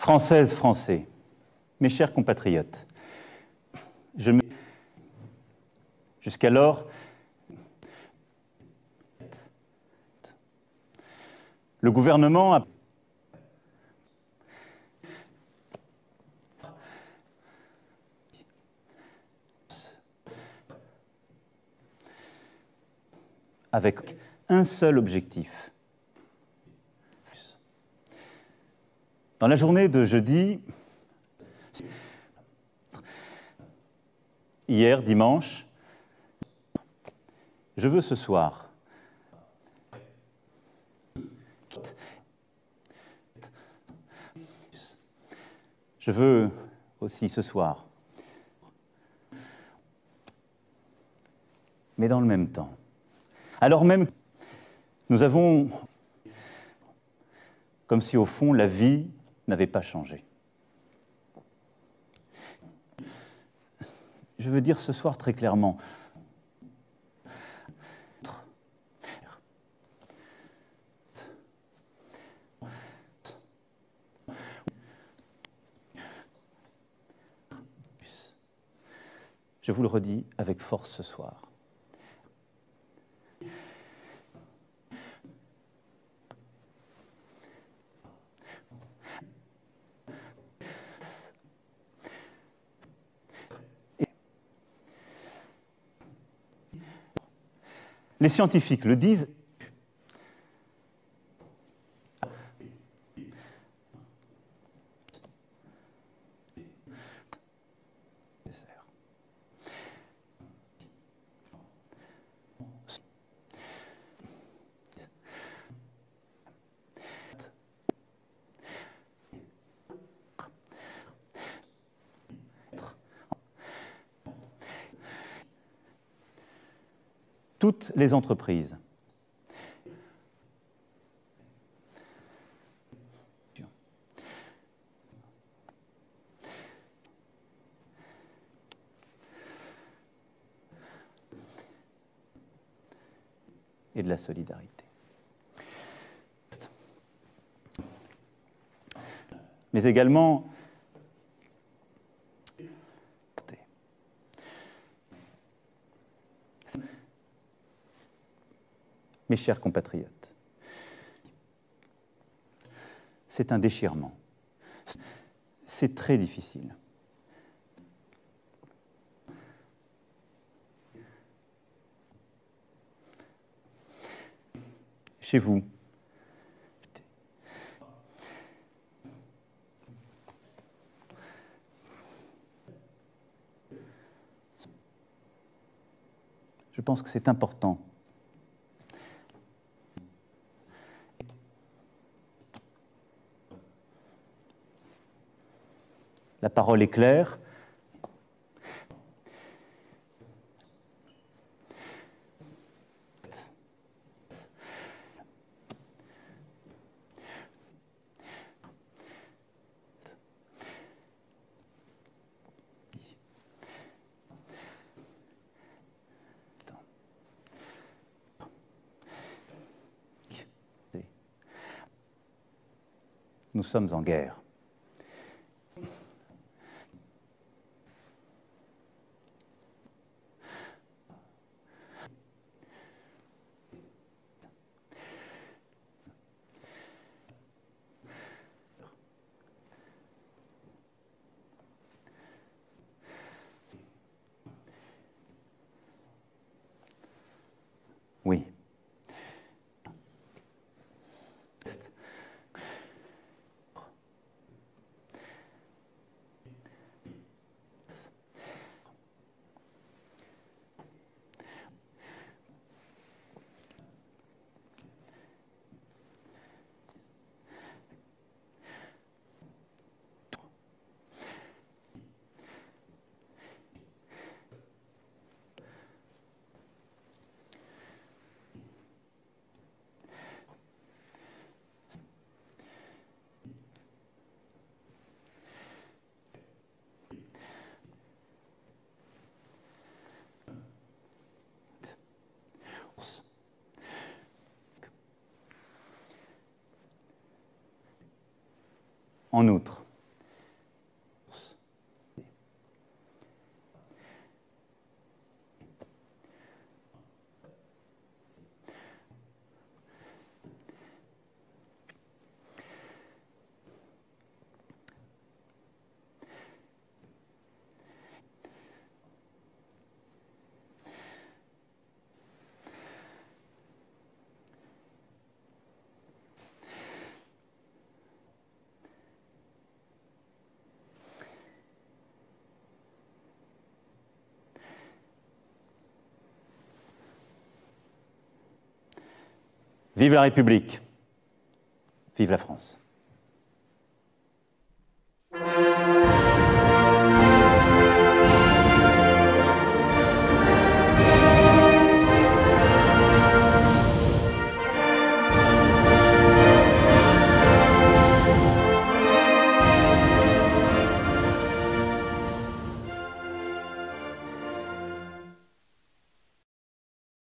Françaises, Français, mes chers compatriotes, je me... Jusqu'alors, le gouvernement a avec un seul objectif. Dans la journée de jeudi, hier, dimanche, je veux ce soir je veux aussi ce soir, mais dans le même temps, alors même nous avons comme si au fond la vie n'avait pas changé. Je veux dire ce soir très clairement, Je vous le redis avec force ce soir. Les scientifiques le disent. Toutes les entreprises. et de la solidarité. Mais également mes chers compatriotes. C'est un déchirement. C'est très difficile. Chez vous, je pense que c'est important La parole est claire. Nous sommes en guerre. En outre, Vive la République. Vive la France.